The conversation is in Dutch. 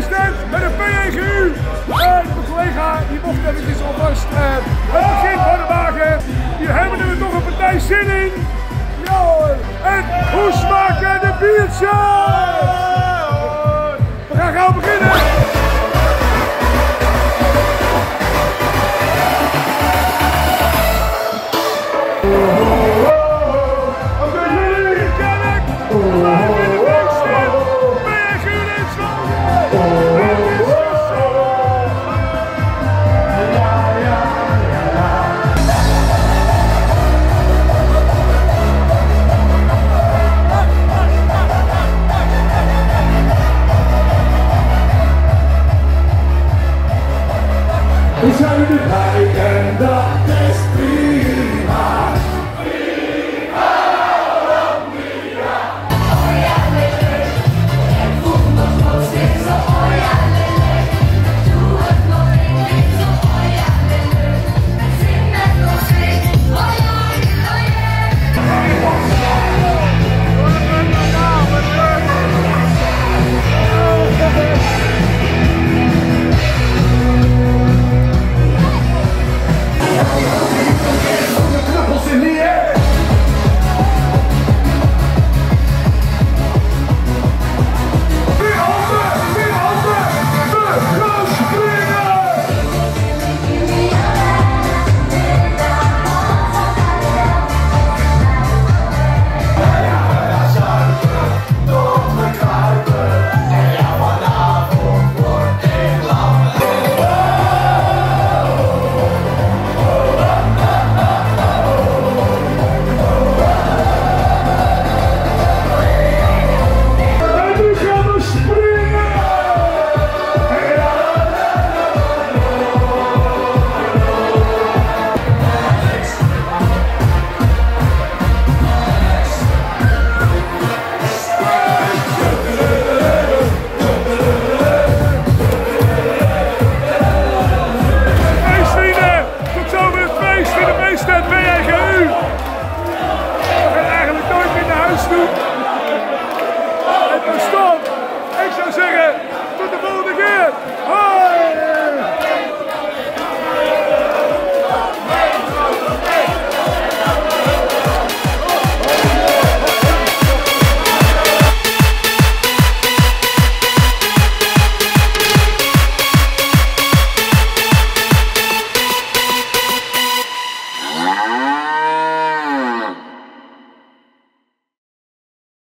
met een PEGU. En mijn collega die mocht eventjes alvast uh, het begin van de wagen. Hier hebben we toch een partij zin in. Ja hoor. En hoe smaken de biertjes? 我想太简单。